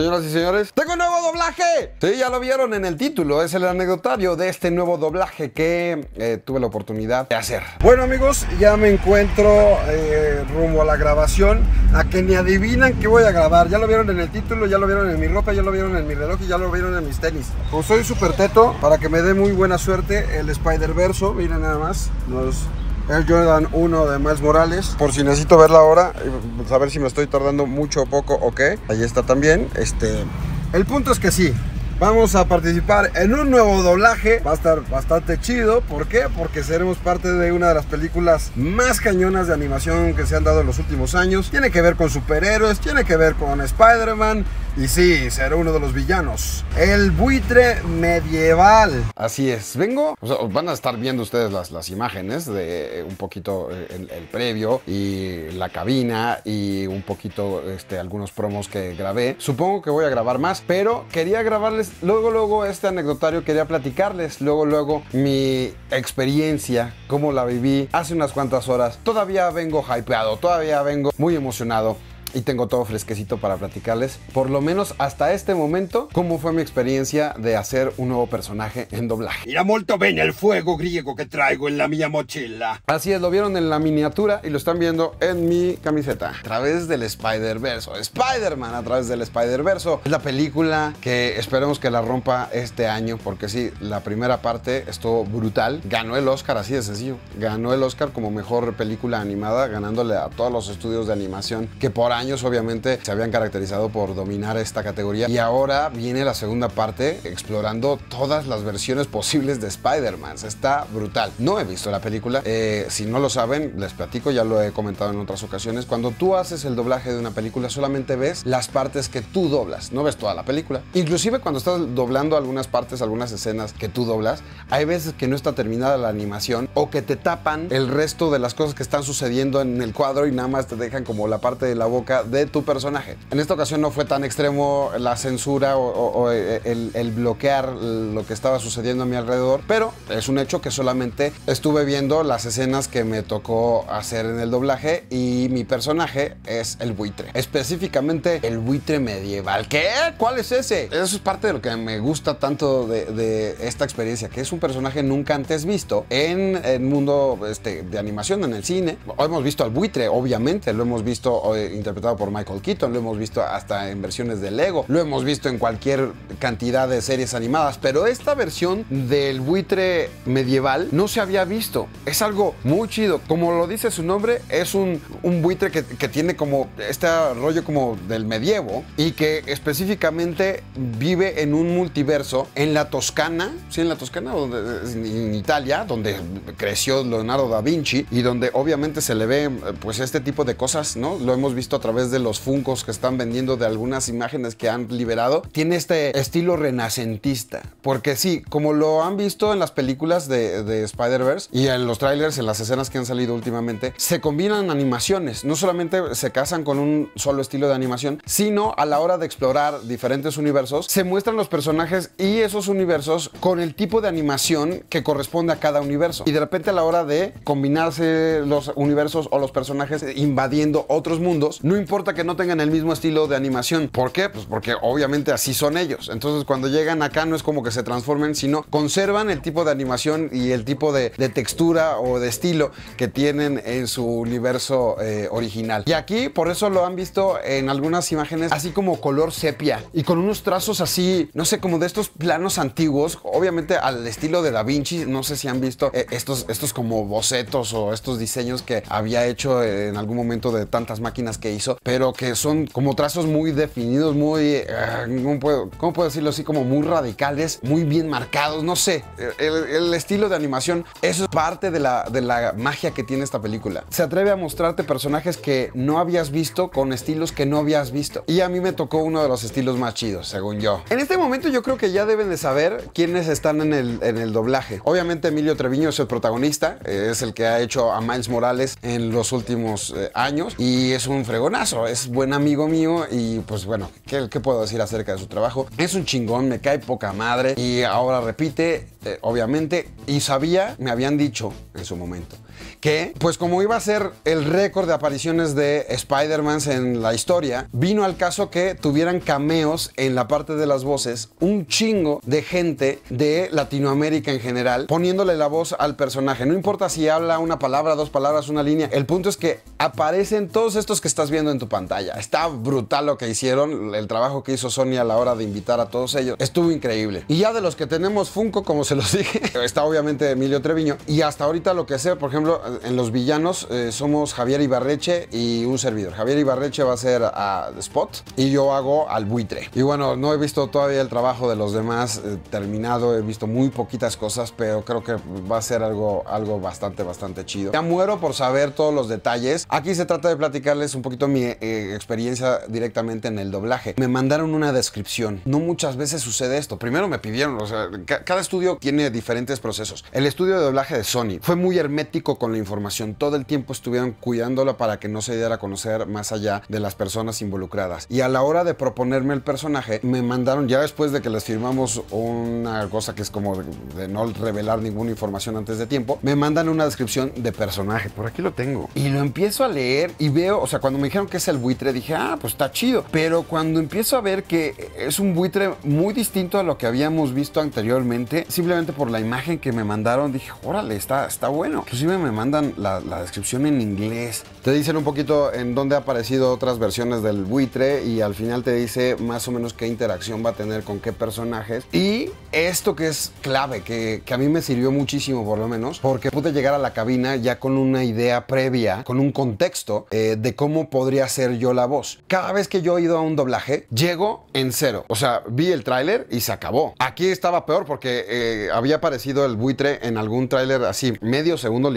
Señoras y señores, tengo un nuevo doblaje. Sí, ya lo vieron en el título. Es el anecdotario de este nuevo doblaje que eh, tuve la oportunidad de hacer. Bueno, amigos, ya me encuentro eh, rumbo a la grabación. A que ni adivinan qué voy a grabar. Ya lo vieron en el título, ya lo vieron en mi ropa, ya lo vieron en mi reloj y ya lo vieron en mis tenis. Pues soy súper teto para que me dé muy buena suerte el Spider-Verso. Miren nada más. Los Air Jordan 1 de Miles Morales. Por si necesito verla ahora, a ver si me estoy tardando mucho o poco o qué. Ahí está también. Este, el punto es que sí. Vamos a participar en un nuevo doblaje. Va a estar bastante chido. ¿Por qué? Porque seremos parte de una de las películas más cañonas de animación que se han dado en los últimos años. Tiene que ver con superhéroes, tiene que ver con Spider-Man. Y sí, será uno de los villanos. El buitre medieval. Así es. Vengo. van a estar viendo ustedes las, imágenes de un poquito eh, el, el previo y la cabina y un poquito este, algunos promos que grabé. Supongo que voy a grabar más, pero quería grabarles luego, luego este anecdotario. Quería platicarles luego, luego mi experiencia, cómo la viví hace unas cuantas horas. Todavía vengo hypeado, todavía vengo muy emocionado y tengo todo fresquecito para platicarles, por lo menos hasta este momento, cómo fue mi experiencia de hacer un nuevo personaje en doblaje. Mira molto bene el fuego griego que traigo en la mia mochila. Así es, lo vieron en la miniatura y lo están viendo en mi camiseta. A través del Spider-Verse, Spider-Man a través del Spider-Verse. Es la película que esperemos que la rompa este año, porque sí, la primera parte estuvo brutal. Ganó el Oscar, así de sencillo. Ganó el Oscar como mejor película animada, ganándole a todos los estudios de animación que por años obviamente se habían caracterizado por dominar esta categoría. Y ahora viene la segunda parte explorando todas las versiones posibles de Spider-Man. Está brutal. No he visto la película. Eh, si no lo saben, les platico, ya lo he comentado en otras ocasiones. Cuando tú haces el doblaje de una película, solamente ves las partes que tú doblas, no ves toda la película. Inclusive cuando estás doblando algunas partes, algunas escenas que tú doblas, hay veces que no está terminada la animación o que te tapan el resto de las cosas que están sucediendo en el cuadro y nada más te dejan como la parte de la boca de tu personaje. En esta ocasión no fue tan extremo la censura o, o el, bloquear lo que estaba sucediendo a mi alrededor, pero es un hecho que solamente estuve viendo las escenas que me tocó hacer en el doblaje y mi personaje es el buitre. Específicamente el buitre medieval. ¿Qué? ¿Cuál es ese? Eso es parte de lo que me gusta tanto de, esta experiencia, que es un personaje nunca antes visto en el mundo este, de animación, en el cine. Hemos visto al buitre, obviamente, lo hemos visto eh, interpretado por Michael Keaton, lo hemos visto hasta en versiones de Lego, lo hemos visto en cualquier cantidad de series animadas, pero esta versión del buitre medieval no se había visto. Es algo muy chido. Como lo dice su nombre, es un, un buitre que, que tiene como este rollo como del medievo y que específicamente vive en un multiverso en la Toscana, sí, en la Toscana, donde, en Italia, donde creció Leonardo da Vinci y donde obviamente se le ve pues este tipo de cosas, ¿no? Lo hemos visto a través de los funcos que están vendiendo de algunas imágenes que han liberado. Tiene este estilo renacentista, porque sí, como lo han visto en las películas de, de Spider-Verse y en los trailers, en las escenas que han salido últimamente, se combinan animaciones, no solamente se casan con un solo estilo de animación, sino a la hora de explorar diferentes universos, se muestran los personajes y esos universos con el tipo de animación que corresponde a cada universo. Y de repente a la hora de combinarse los universos o los personajes invadiendo otros mundos, no importa que no tengan el mismo estilo de animación. ¿Por qué? Pues porque obviamente así son ellos. Entonces cuando llegan acá no es como que se transformen, sino conservan el tipo de animación y el tipo de, textura o de estilo que tienen en su universo eh, original. Y aquí por eso lo han visto en algunas imágenes así como color sepia y con unos trazos así, no sé, como de estos planos antiguos, obviamente al estilo de Da Vinci, no sé si han visto eh, estos, estos como bocetos o estos diseños que había hecho en algún momento de tantas máquinas que hizo, pero que son como trazos muy definidos, muy, eh, ¿cómo, puedo, cómo puedo decirlo así? Como muy radicales, muy bien marcados, no sé, el, el estilo de animación, eso es parte de la, de la magia que tiene esta película. Se atreve a mostrarte personajes que no habías visto con estilos que no habías visto. Y a mí me tocó uno de los estilos más chidos, según yo. En este momento yo creo que ya deben de saber quiénes están en el, en el doblaje. Obviamente Emilio Treviño es el protagonista, eh, es el que ha hecho a Miles Morales en los últimos eh, años y es un es buen amigo mío y pues bueno, ¿qué, qué puedo decir acerca de su trabajo? Es un chingón, me cae poca madre y ahora repite, eh, obviamente, y sabía, me habían dicho en su momento, que, pues como iba a ser el récord de apariciones de Spider-Man en la historia, vino al caso que tuvieran cameos en la parte de las voces un chingo de gente de Latinoamérica en general, poniéndole la voz al personaje. No importa si habla una palabra, dos palabras, una línea, el punto es que aparecen todos estos que estás viendo en tu pantalla. Está brutal lo que hicieron, el trabajo que hizo Sony a la hora de invitar a todos ellos. Estuvo increíble. Y ya de los que tenemos Funko, como se los dije, está obviamente Emilio Treviño. Y hasta ahorita lo que sé, por ejemplo, en los villanos eh, somos Javier Ibarreche y un servidor. Javier Ibarreche va a ser a Spot y yo hago al buitre. Y bueno, no he visto todavía el trabajo de los demás eh, terminado, he visto muy poquitas cosas, pero creo que va a ser algo, algo bastante, bastante chido. Ya muero por saber todos los detalles. Aquí se trata de platicarles un poquito mi eh, experiencia directamente en el doblaje. Me mandaron una descripción. No muchas veces sucede esto. Primero me pidieron, o sea, cada estudio tiene diferentes procesos. El estudio de doblaje de Sony fue muy hermético con la información. Todo el tiempo estuvieron cuidándola para que no se diera a conocer más allá de las personas involucradas. Y a la hora de proponerme el personaje, me mandaron, ya después de que les firmamos una cosa que es como de, no revelar ninguna información antes de tiempo, me mandan una descripción de personaje. Por aquí lo tengo. Y lo empiezo a leer y veo, o sea, cuando me dijeron que es el buitre, dije, ah, pues está chido. Pero cuando empiezo a ver que es un buitre muy distinto a lo que habíamos visto anteriormente, simplemente por la imagen que me mandaron, dije, órale, está, está bueno. Me mandan la, descripción en inglés. Te dicen un poquito en dónde ha aparecido otras versiones del buitre y al final te dice más o menos qué interacción va a tener con qué personajes. Y esto que es clave, que, a mí me sirvió muchísimo por lo menos, porque pude llegar a la cabina ya con una idea previa, con un contexto eh, de cómo podría ser yo la voz. Cada vez que yo he ido a un doblaje, llego en cero. O sea, vi el tráiler y se acabó. Aquí estaba peor porque eh, había aparecido el buitre en algún tráiler así, medio segundo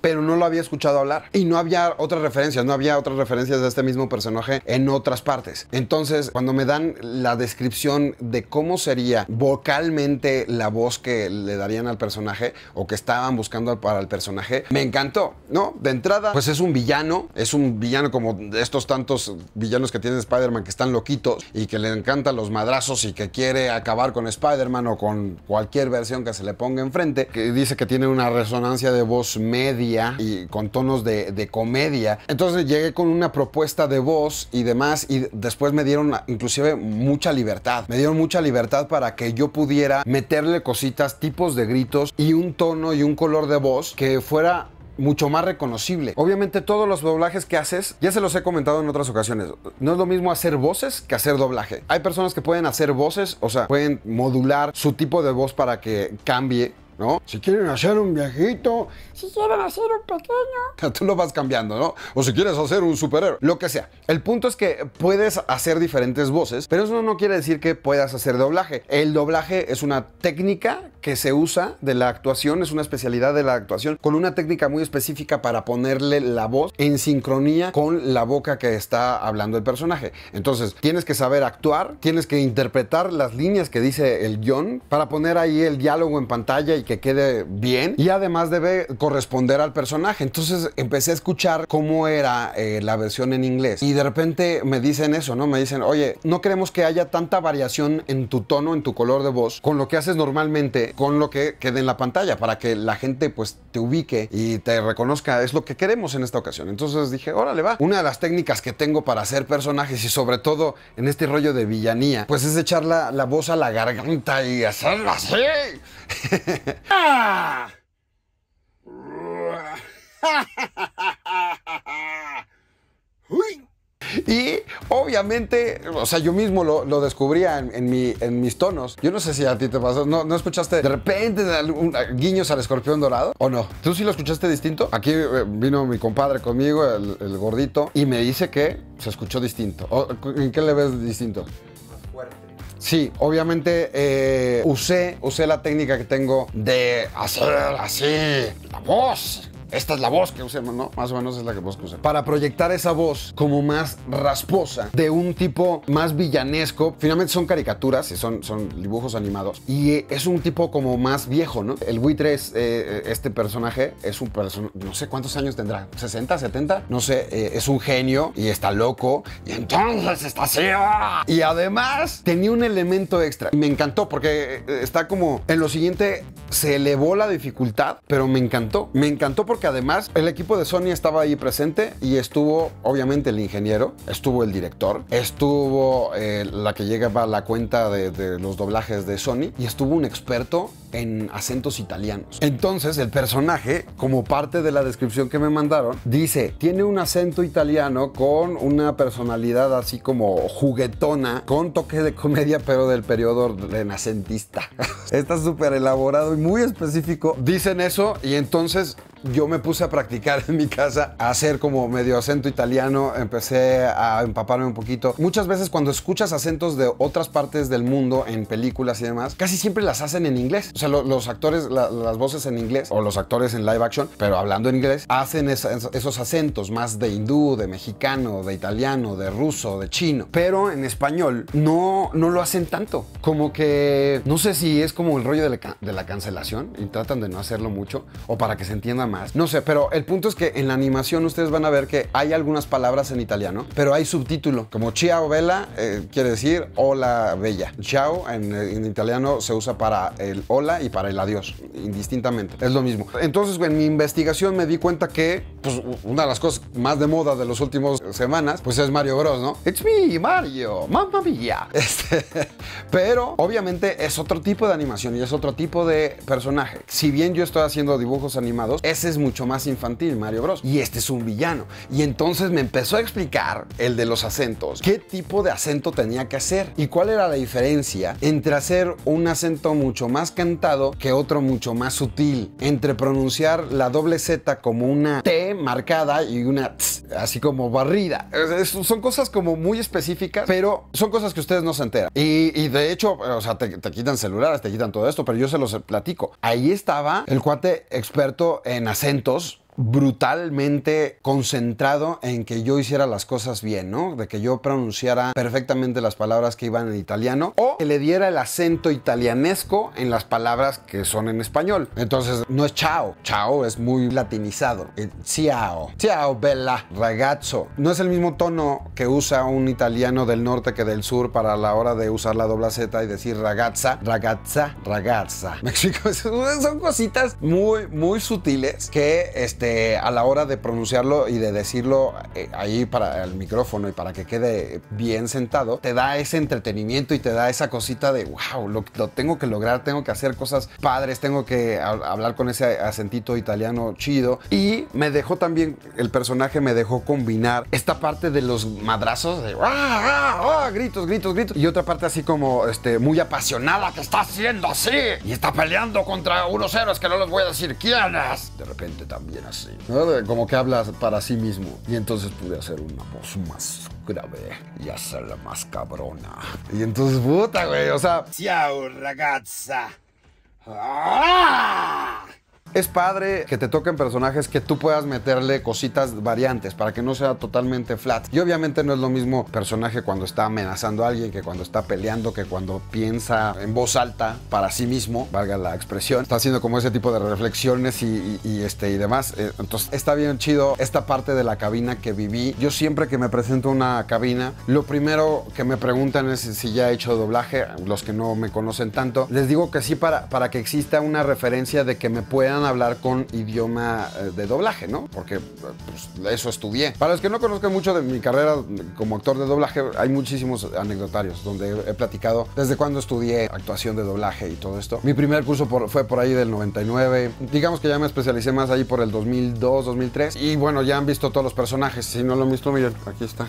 pero no lo había escuchado hablar. Y no había otras referencias, no había otras referencias de este mismo personaje en otras partes. Entonces, cuando me dan la descripción de cómo sería vocalmente la voz que le darían al personaje o que estaban buscando para el personaje, me encantó, ¿no? De entrada, pues es un villano, es un villano como estos tantos villanos que tiene Spider-Man que están loquitos y que le encantan los madrazos y que quiere acabar con Spider-Man o con cualquier versión que se le ponga enfrente, que dice que tiene una resonancia de voz media y con tonos de, comedia. Entonces llegué con una propuesta de voz y demás y después me dieron inclusive mucha libertad. Me dieron mucha libertad para que yo pudiera meterle cositas, tipos de gritos y un tono y un color de voz que fuera mucho más reconocible. Obviamente todos los doblajes que haces, ya se los he comentado en otras ocasiones, no es lo mismo hacer voces que hacer doblaje. Hay personas que pueden hacer voces, o sea, pueden modular su tipo de voz para que cambie ¿no? Si quieren hacer un viejito, si quieren hacer un pequeño, tú lo vas cambiando, ¿no? O si quieres hacer un superhéroe, lo que sea. El punto es que puedes hacer diferentes voces, pero eso no quiere decir que puedas hacer doblaje. El doblaje es una técnica que se usa de la actuación, es una especialidad de la actuación, con una técnica muy específica para ponerle la voz en sincronía con la boca que está hablando el personaje. Entonces, tienes que saber actuar, tienes que interpretar las líneas que dice el guion para poner ahí el diálogo en pantalla y que quede bien y además debe corresponder al personaje. Entonces empecé a escuchar cómo era eh, la versión en inglés y de repente me dicen eso, ¿no? Me dicen, oye, no queremos que haya tanta variación en tu tono, en tu color de voz, con lo que haces normalmente, con lo que quede en la pantalla, para que la gente pues te ubique y te reconozca. Es lo que queremos en esta ocasión. Entonces dije, órale, va. Una de las técnicas que tengo para hacer personajes y sobre todo en este rollo de villanía, pues es echar la, la voz a la garganta y hacerla así. Y obviamente, o sea, yo mismo lo, lo descubría en, mi, en, mis tonos. Yo no sé si a ti te pasó. ¿No, no escuchaste de repente algún, guiños al escorpión dorado? ¿O no? ¿Tú sí lo escuchaste distinto? Aquí eh, vino mi compadre conmigo, el, gordito, y me dice que se escuchó distinto. ¿O, ¿En qué le ves distinto? Sí, obviamente eh, usé, usé la técnica que tengo de hacer así la voz esta es la voz que usemos, ¿no? Más o menos es la voz que. Para proyectar esa voz como más rasposa, de un tipo más villanesco. Finalmente son caricaturas y son, son dibujos animados. Y es un tipo como más viejo, ¿no? El buitre es, eh, este personaje, es un personaje, no sé cuántos años tendrá, 60, 70, no sé, eh, es un genio y está loco. Y entonces está así. ¡ah! Y además tenía un elemento extra. Y me encantó porque eh, está como en lo siguiente, se elevó la dificultad, pero me encantó. Me encantó porque porque además el equipo de Sony estaba ahí presente y estuvo obviamente el ingeniero, estuvo el director, estuvo eh, la que llegaba a la cuenta de, de los doblajes de Sony y estuvo un experto en acentos italianos. Entonces el personaje, como parte de la descripción que me mandaron, dice, tiene un acento italiano con una personalidad así como juguetona, con toque de comedia, pero del periodo renacentista. Está súper elaborado y muy específico. Dicen eso y entonces yo me puse a practicar en mi casa, a hacer como medio acento italiano, empecé a empaparme un poquito. Muchas veces cuando escuchas acentos de otras partes del mundo en películas y demás, casi siempre las hacen en inglés. O sea, lo- los actores, la- las voces en inglés, o los actores en live action, pero hablando en inglés, hacen esos acentos más de hindú, de mexicano, de italiano, de ruso, de chino. Pero en español no, no lo hacen tanto. Como que, no sé si es como el rollo de la, de la cancelación y tratan de no hacerlo mucho, o para que se entienda No sé, pero el punto es que en la animación ustedes van a ver que hay algunas palabras en italiano, pero hay subtítulo. Como ciao bella eh, quiere decir hola bella. Ciao en, en italiano se usa para el hola y para el adiós, indistintamente. Es lo mismo. Entonces, en mi investigación me di cuenta que pues, una de las cosas más de moda de los últimos semanas, pues es Mario Bros, ¿no? It's me, Mario, mamma mía. Este, pero obviamente es otro tipo de animación y es otro tipo de personaje. Si bien yo estoy haciendo dibujos animados, es mucho más infantil, Mario Bros. Y este es un villano. Y entonces me empezó a explicar el de los acentos, qué tipo de acento tenía que hacer y cuál era la diferencia entre hacer un acento mucho más cantado que otro mucho más sutil, entre pronunciar la doble Z como una T marcada y una Ts, así como barrida. Es- son cosas como muy específicas, pero son cosas que ustedes no se enteran. Y, y de hecho, o sea, te, te quitan celulares, te quitan todo esto, pero yo se los platico. Ahí estaba el cuate experto en acentos brutalmente concentrado en que yo hiciera las cosas bien, ¿no? De que yo pronunciara perfectamente las palabras que iban en italiano o que le diera el acento italianesco en las palabras que son en español. Entonces, no es chao, chao es muy latinizado. Eh, Ciao, ciao bella ragazzo. No es el mismo tono que usa un italiano del norte que del sur para la hora de usar la doble Z y decir ragazza, ragazza, ragazza. ¿Me explico? Son cositas muy, muy sutiles que este, a la hora de pronunciarlo y de decirlo eh, ahí para el micrófono y para que quede bien sentado, te da ese entretenimiento y te da esa cosita de, wow, lo, lo tengo que lograr, tengo que hacer cosas padres, tengo que ha- hablar con ese acentito italiano chido. Y me dejó también, el personaje me dejó combinar esta parte de los madrazos, de, ¡ah, ah, ah! gritos, gritos, gritos, y otra parte así como este, muy apasionada que está haciendo así y está peleando contra unos héroes que no les voy a decir quiénes. De repente también así, como que hablas para sí mismo. Y entonces pude hacer una voz más grave y hacerla más cabrona. Y entonces, puta, güey, o sea, Ciao ragazza. Ah! Es padre que te toquen personajes que tú puedas meterle cositas variantes para que no sea totalmente flat. Y obviamente no es lo mismo personaje cuando está amenazando a alguien que cuando está peleando, que cuando piensa en voz alta para sí mismo, valga la expresión. Está haciendo como ese tipo de reflexiones y, este, y demás. Eh, Entonces está bien chido esta parte de la cabina que viví. Yo siempre que me presento a una cabina, lo primero que me preguntan es si ya he hecho doblaje. Los que no me conocen tanto, les digo que sí para, para que exista una referencia de que me puedan hablar con idioma eh, de doblaje, ¿no? Porque pues, eso estudié. Para los que no conozcan mucho de mi carrera como actor de doblaje, hay muchísimos anecdotarios donde he, platicado desde cuando estudié actuación de doblaje y todo esto. Mi primer curso fue por ahí del 99. Digamos que ya me especialicé más ahí por el 2002, 2003. Y bueno, ya han visto todos los personajes. Si no lo han visto, miren, aquí está.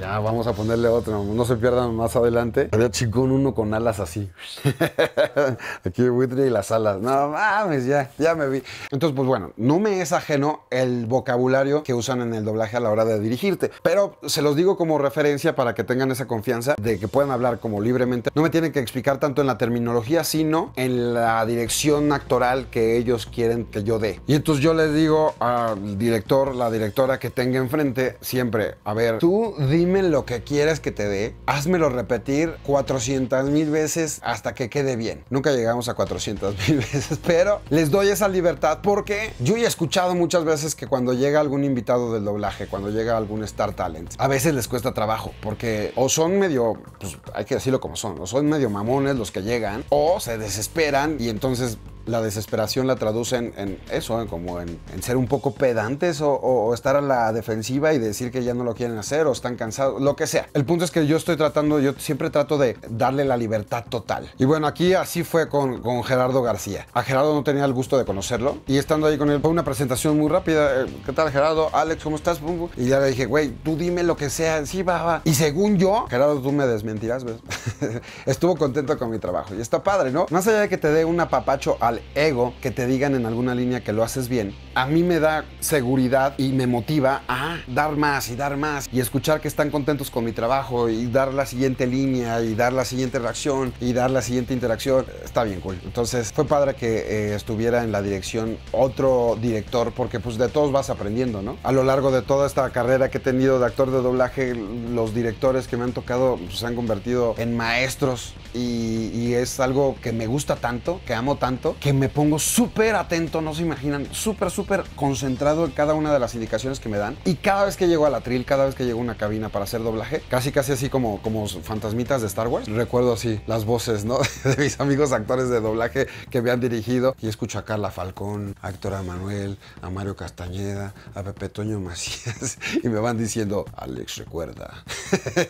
Ya, vamos a ponerle otro. No se pierdan más adelante. Había chingón uno con alas así. Aquí buitre y las alas. No mames, ya, ya me vi. Entonces, pues bueno, no me es ajeno el vocabulario que usan en el doblaje a la hora de dirigirte. Pero se los digo como referencia para que tengan esa confianza de que puedan hablar como libremente. No me tienen que explicar tanto en la terminología, sino en la dirección actoral que ellos quieren que yo dé. Y entonces yo les digo al director, la directora que tenga enfrente, siempre, a ver, tú dime lo que quieres que te dé, házmelo repetir 400 mil veces hasta que quede bien. Nunca llegamos a 400 mil veces, pero les doy esa libertad porque yo he escuchado muchas veces que cuando llega algún invitado del doblaje, cuando llega algún Star Talent, a veces les cuesta trabajo porque o son medio, pues hay que decirlo como son, o son medio mamones los que llegan, o se desesperan y entonces la desesperación la traducen en eso, en como en, ser un poco pedantes o, estar a la defensiva y decir que ya no lo quieren hacer o están cansados, lo que sea. El punto es que yo estoy tratando, yo siempre trato de darle la libertad total. Y bueno, aquí así fue con, con Gerardo García. A Gerardo no tenía el gusto de conocerlo y estando ahí con él fue una presentación muy rápida. eh, ¿Qué tal Gerardo? Alex, ¿cómo estás? Y ya le dije, güey, tú dime lo que sea. Sí, va. Y según yo, Gerardo, tú me desmentirás, ¿ves? Estuvo contento con mi trabajo. Y está padre, ¿no? Más allá de que te dé un apapacho al ego, que te digan en alguna línea que lo haces bien, a mí me da seguridad y me motiva a dar más y dar más y escuchar que están contentos con mi trabajo y dar la siguiente línea y dar la siguiente reacción y dar la siguiente interacción. Está bien, cool. Entonces fue padre que eh, estuviera en la dirección otro director porque pues de todos vas aprendiendo, ¿no? A lo largo de toda esta carrera que he tenido de actor de doblaje, los directores que me han tocado pues, se han convertido en maestros y, y es algo que me gusta tanto, que amo tanto, que me pongo súper atento, no se imaginan, súper, súper concentrado en cada una de las indicaciones que me dan. Y cada vez que llego a la tril, cada vez que llego a una cabina para hacer doblaje, casi, casi así como, como fantasmitas de Star Wars, recuerdo así las voces, ¿no? De mis amigos actores de doblaje que me han dirigido y escucho a Carla Falcón, a Héctor Manuel, a Mario Castañeda, a Pepe Toño Macías y me van diciendo, Alex, recuerda,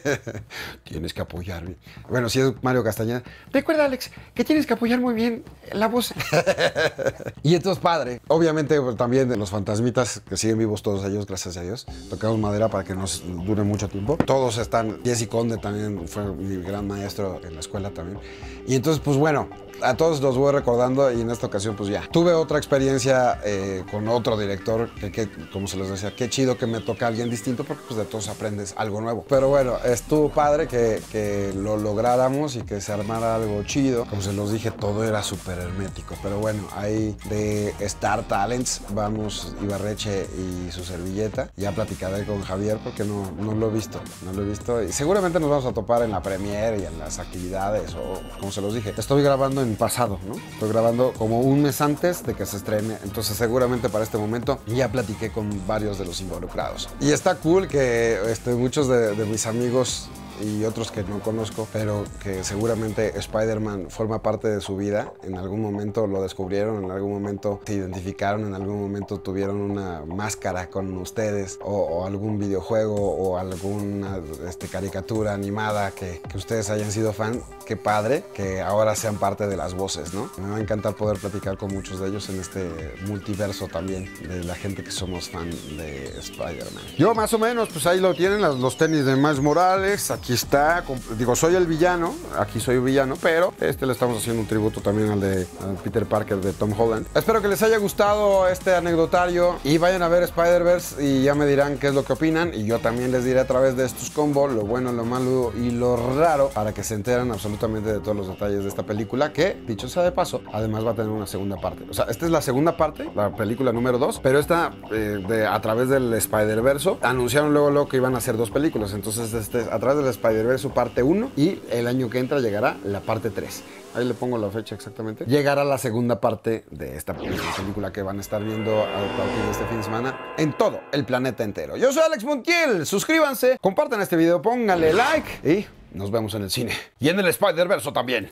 tienes que apoyarme. Bueno, si es Mario Castañeda, recuerda, Alex, que tienes que apoyar muy bien la voz. y entonces, padre, obviamente pues, también de los fantasmitas que siguen vivos todos ellos, gracias a Dios. Tocamos madera para que nos dure mucho tiempo. Todos están, Jesse Conde también fue mi gran maestro en la escuela también. Y entonces, pues bueno, a todos los voy recordando y en esta ocasión pues ya. Tuve otra experiencia eh, con otro director que, como se les decía, qué chido que me toca alguien distinto porque pues de todos aprendes algo nuevo. Pero bueno, estuvo padre que, que lo lográramos y que se armara algo chido. Como se los dije, todo era súper hermético. Pero bueno, ahí de Star Talents vamos Ibarreche y su servilleta. Ya platicaré con Javier porque no, no lo he visto, no lo he visto. Y seguramente nos vamos a topar en la premiere y en las actividades o como se los dije. Estoy grabando en pasado, ¿no? Estoy grabando como un mes antes de que se estrene, entonces seguramente para este momento ya platiqué con varios de los involucrados. Y está cool que este, muchos de, de mis amigos y otros que no conozco, pero que seguramente Spider-Man forma parte de su vida. En algún momento lo descubrieron, en algún momento se identificaron, en algún momento tuvieron una máscara con ustedes o, o algún videojuego o alguna este, caricatura animada que, que ustedes hayan sido fan. Qué padre que ahora sean parte de las voces, ¿no? Me va a encantar poder platicar con muchos de ellos en este multiverso también de la gente que somos fan de Spider-Man. Yo más o menos, pues ahí lo tienen, los, tenis de Miles Morales, aquí está, com- digo, soy el villano, aquí soy villano, pero este le estamos haciendo un tributo también al de Peter Parker de Tom Holland. Espero que les haya gustado este anecdotario y vayan a ver Spider-Verse y ya me dirán qué es lo que opinan y yo también les diré a través de estos combos lo bueno, lo malo y lo raro para que se enteren absolutamente de todos los detalles de esta película que, dicho sea de paso, además va a tener una segunda parte. O sea, esta es la segunda parte, la película número 2, pero esta eh, de, a través del Spider-Verse anunciaron luego, luego que iban a hacer dos películas. Entonces, este, a través del Spider-Verse parte 1 y el año que entra llegará la parte 3. Ahí le pongo la fecha exactamente. Llegará la segunda parte de esta película que van a estar viendo a partir de este fin de semana en todo el planeta entero. Yo soy Alex Montiel. Suscríbanse, compartan este video, pónganle like y nos vemos en el cine. Y en el Spider-Verse también.